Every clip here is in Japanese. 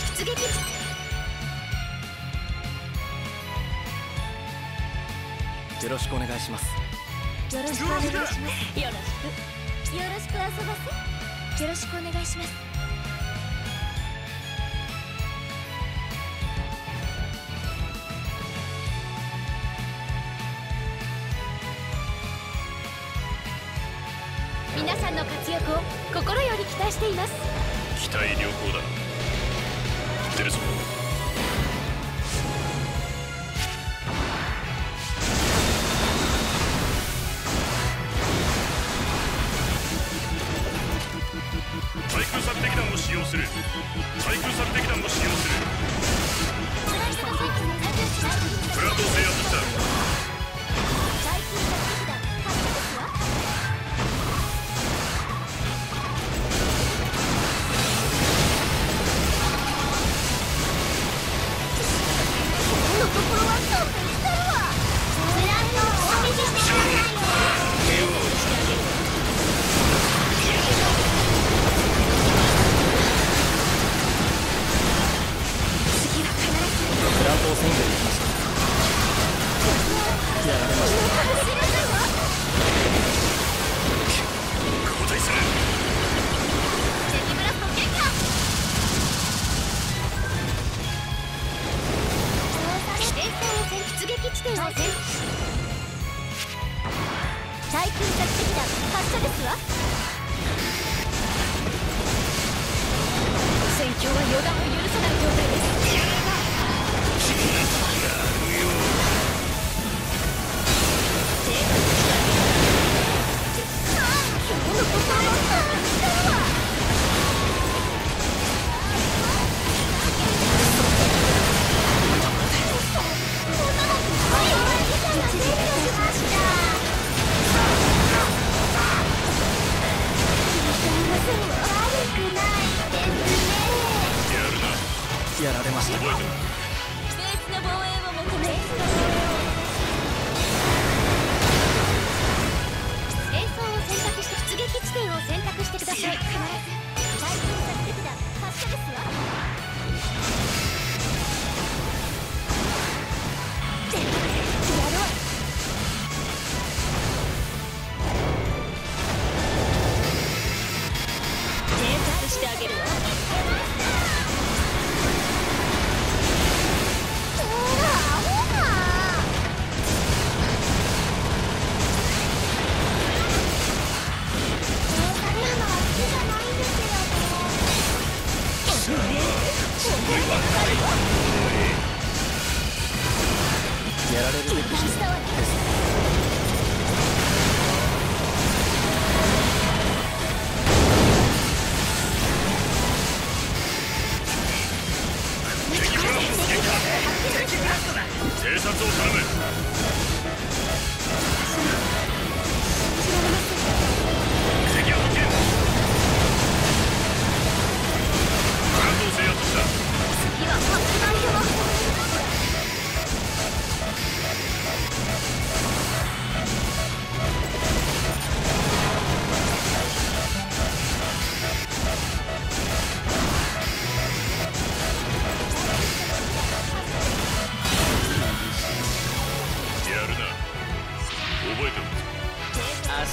出撃よろしくお願いします。よろしくお願いします。よろしくよろしく遊ばせよろしくお願いします。皆さんの活躍を心より期待しています。期待良好だ出るぞ。対空策敵弾を使用する。っ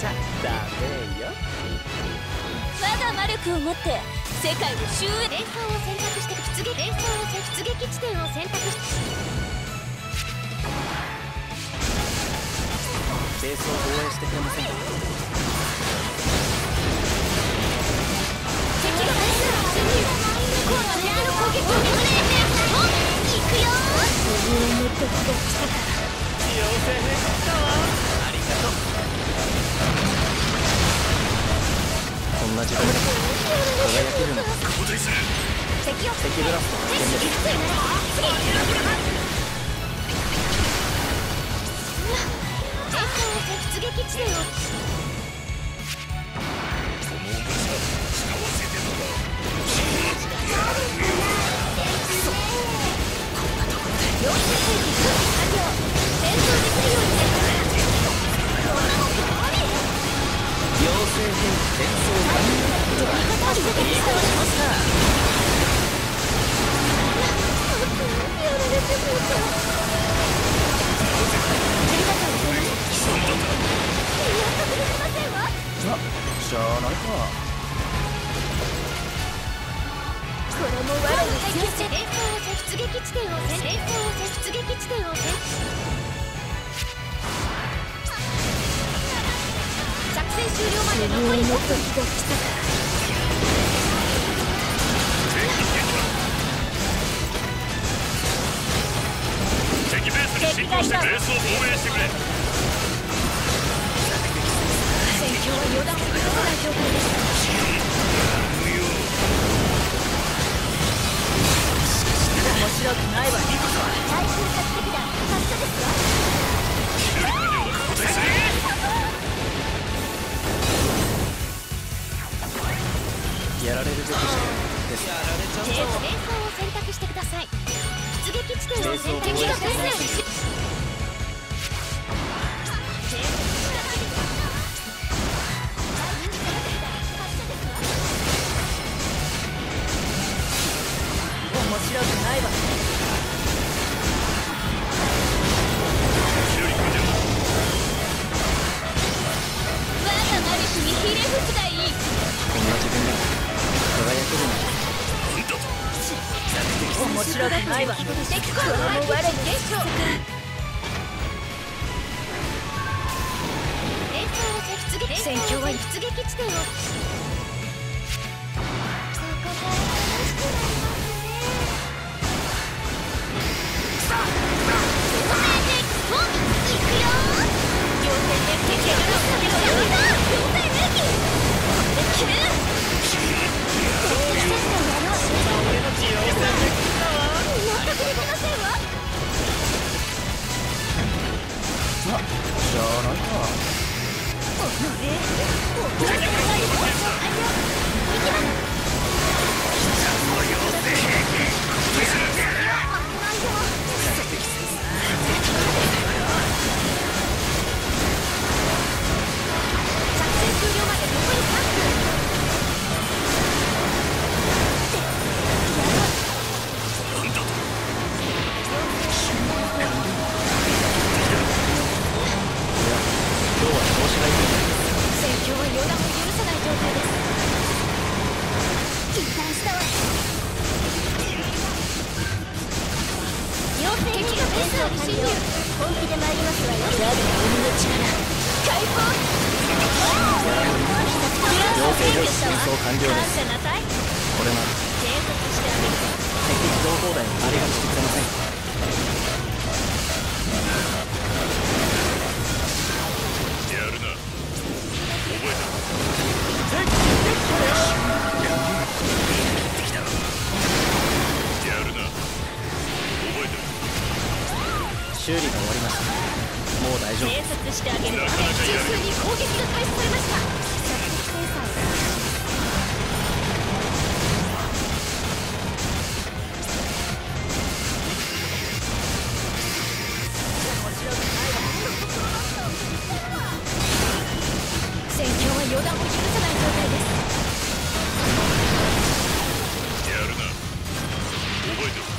ちゃダメよ。我が魔力を持って世界を終焉連想を選択して出撃連想を出撃地点を選択しベースを防衛してくれませんか敵が侵入こちらの攻撃を行くよ自分の敵が来たかるの交代する敵を敵ブラスト全滅連想を出撃地点をこの重さ使わせてもらう両手兵器準備完了戦闘できるようになった妖精編戦しゃあないかこれも我の強さ連邦を出撃地点を選連邦を出撃地点を選作戦終了まで残り5分敵ベースに進行してベースを防衛してくれ連想を選択してください出撃地点を選択してください面白くないわ。ない。わ敵これも我にでしょ戦況は出撃地点を本気で参りますわよ我が鬼の力解放妖精兵士戦争完了です感謝なさいこれまで。偵察してあげる敵自動砲弾ありがしてくれません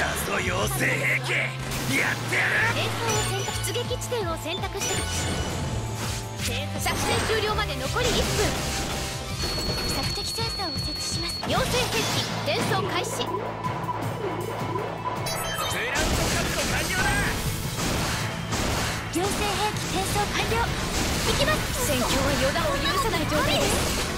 た来たぞ妖精兵器やってやる連鎖を選択出撃地点を選択して作戦終了まで残り1分索敵センサーを設置します妖精兵器。伝送開始プラントカット完了だ妖精兵器転送完了。行きます。戦況は予断を許さない状態です。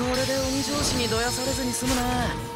これで鬼上司にどやされずに済むな。